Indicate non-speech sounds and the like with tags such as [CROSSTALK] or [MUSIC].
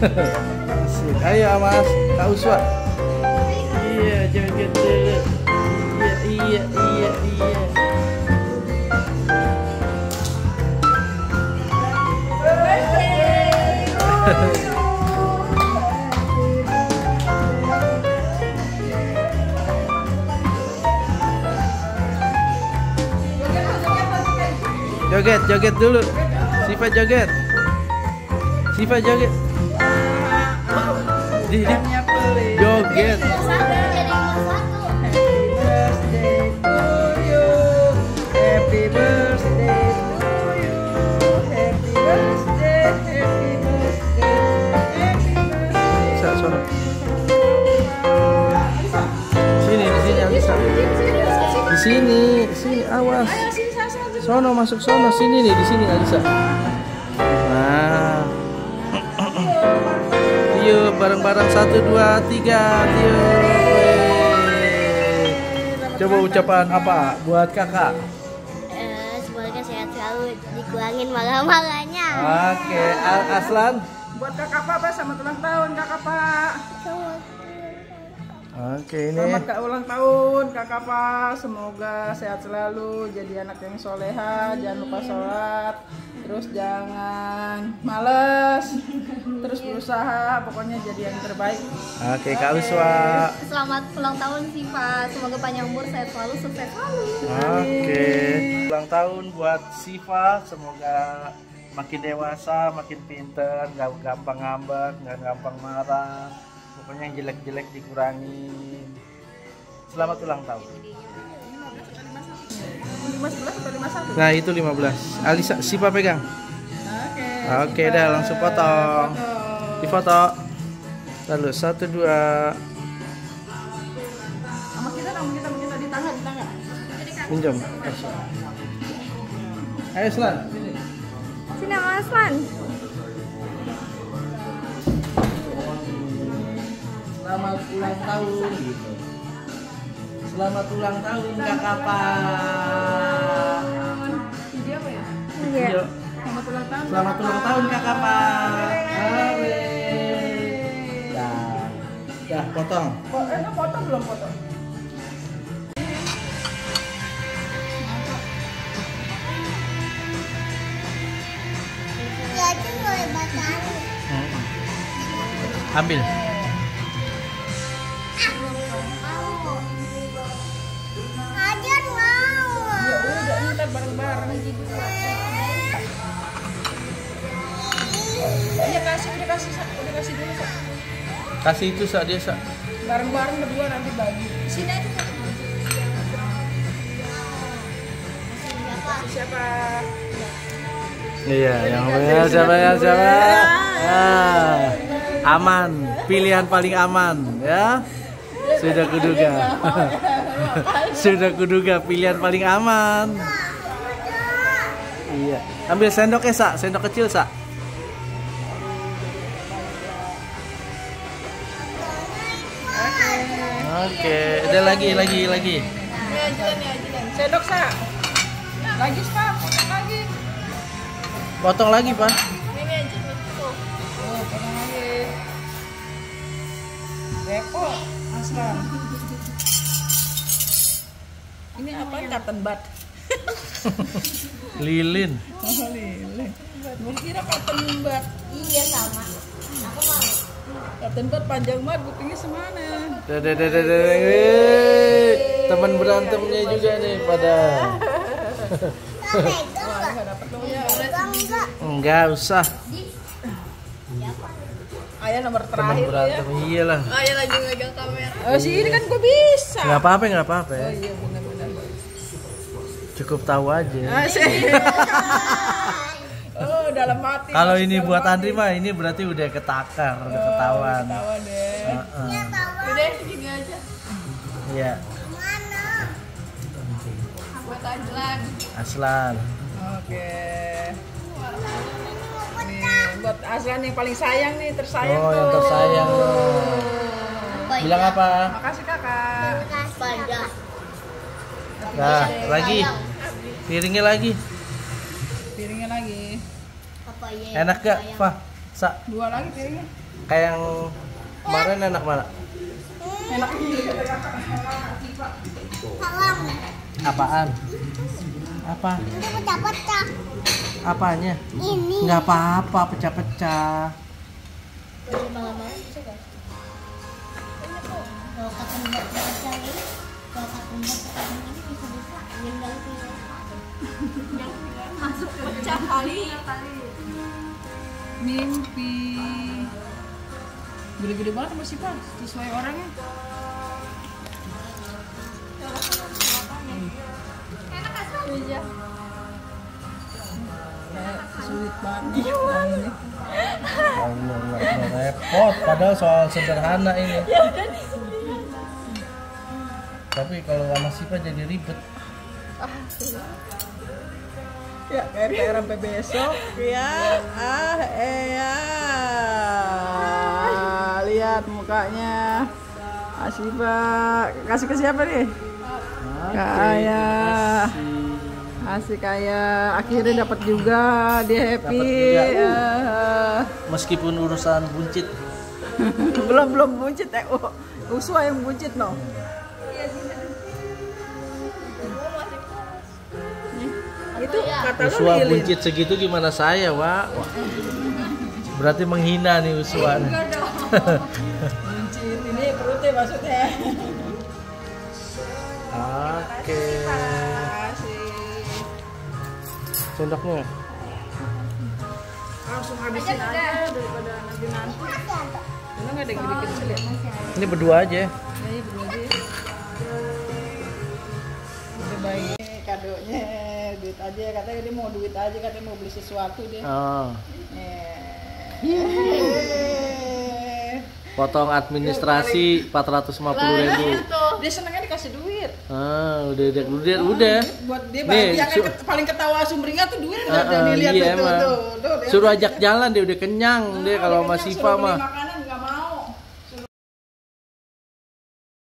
Asik. Ayo Mas, Kak Uswa. Iya, joget dulu. Iya, iya, iya, iya. Joget, joget dulu. Siva joget. Siva joget. Di, di. Joget. Happy birthday to you. Happy birthday, happy birthday, happy birthday. Bisa, sono. Sini, di sini. Di sini, sini awas. Sono masuk sono sini nih di sini Alisa. Bareng-bareng satu dua tiga. Weh. Coba ucapan apa buat kakak? Eh, semoga sehat selalu dikurangin marah-marahnya. Oke, Al Aslan. Buat kakak Pak, selamat ulang tahun kakak Pak. Oke, ini. Selamat kak ulang tahun kakak Pak. Semoga sehat selalu, jadi anak yang soleha, jangan lupa sholat, terus jangan males, terus berusaha, pokoknya jadi yang terbaik. Oke, Kak Uswa. Selamat ulang tahun Siva. Semoga panjang umur, sehat selalu, sukses selalu. Oke. Ulang tahun buat Siva, semoga makin dewasa, makin pinter, nggak gampang ngambek, nggak gampang marah. Pokoknya yang jelek-jelek dikurangin. Selamat ulang tahun. 15 atau 51? Nah, itu 15. Alisa, Siva pegang. Oke. Oke, dah langsung potong. Difoto. Lalu satu dua Sama kita, sama kita, sama kita di tangga, di tangga. pinjam. Ayo Slan. sini. Sini Mas Lan. Selamat ulang tahun gitu. Selamat ulang tahun kakak Pak. Tahun. Selamat ulang tahun kakak Pak. Hore. Dah. Dah potong. Kok eh, potong belum potong? Ya, itu boleh batang. Ambil. Kasih itu sak dia sak. Bareng-bareng berdua nanti bagi. Sini aja. Siapa? Iya, yang punya siapa ya siapa? Ah, aman, pilihan paling aman ya. Sudah kuduga. [LAUGHS] Sudah kuduga pilihan paling aman. Iya. Ambil sendok ya, Sak. Sendok kecil, Sak. Oke, ada lagi, lagi, lagi. Ini ajudan, ini ajudan. Sendok, Sa. Lagi, Sa. Potong lagi. Potong lagi, Pak. Ini aja. Tuh. Oh, potong lagi. Repot. Aslan. Ini apa? Cotton bud. [LAUGHS] Lilin. Oh, lele. Gue kira cotton bud. Iya sama. Aku mau. Bud panjang banget, kupingnya semana. Dede, dede, dede. Wih, Teman berantemnya juga nih pada. Ya. Enggak. Enggak usah. Ayah nomor Teman terakhir ya. berantem iyalah. Ayah lagi megang kamera. Oh, sih ini kan gue bisa. Nggak apa-apa, nggak apa-apa. Oh iya benar-benar. Cukup tahu aja. Asik. Oh, dalam hati. Kalau ini dalam buat hati. Andri mah ini berarti udah ketakar, udah ketahuan. Ketawa deh. Heeh. Udah, gini aja. Iya, Buat Ajlan. Aslan. Oke. Nih, buat Aslan yang paling sayang nih, tersayang Oh, tuh. yang tersayang. Bilang apa? Makasih kakak. Pada. Nah, lagi. Piringnya lagi. Piringnya Apa ya? Enak gak, Pak? Sa. Dua lagi piringnya. Kayak yang kemarin enak mana? Enak kakak. Salam. Apaan? Apa? Ini pecah-pecah. Apanya? Ini. Nggak apa-apa, pecah-pecah. Masuk pecah kali. Mimpi. Gede-gede banget sama Siva, sesuai orangnya. Iya. Sulit banget. Ini. Allah, repot. Padahal soal sederhana ini. Tapi kalau sama Siva jadi ribet. Ya, kayak PR sampai besok ya. Ah, eh ya. Lihat mukanya. Kasih Pak. Kasih ke siapa nih? Kayak Asik kayak akhirnya dapat juga dia happy. Juga, uh. Ah. Meskipun urusan buncit. [LAUGHS] belum belum buncit eh. Oh, Uswa yang buncit no. Itu kata lu Uswa lilin. buncit segitu gimana saya, Wak? Wah. Berarti menghina nih Uswa. nih. Buncit ini perutnya maksudnya. Oke. Sendoknya. Langsung habisin aja daripada nanti nanti. Ini nggak ada yang gede kecil ya? Ini berdua aja. Kayaknya berdua aja. ya. Udah baik kadonya duit aja katanya dia mau duit aja katanya mau beli sesuatu dia. Oh. Eh. Potong administrasi 450.000 ribu. Dia senengnya dikasih duit. Ah, udah udah udah udah. Buat dia bahagia kan ket- paling ketawa sumringah tuh duit Ah, udah ah, dilihat iya tuh, tuh, tuh, tuh. Suruh ajak jalan dia udah kenyang dia kalau kenyang, Siva mah.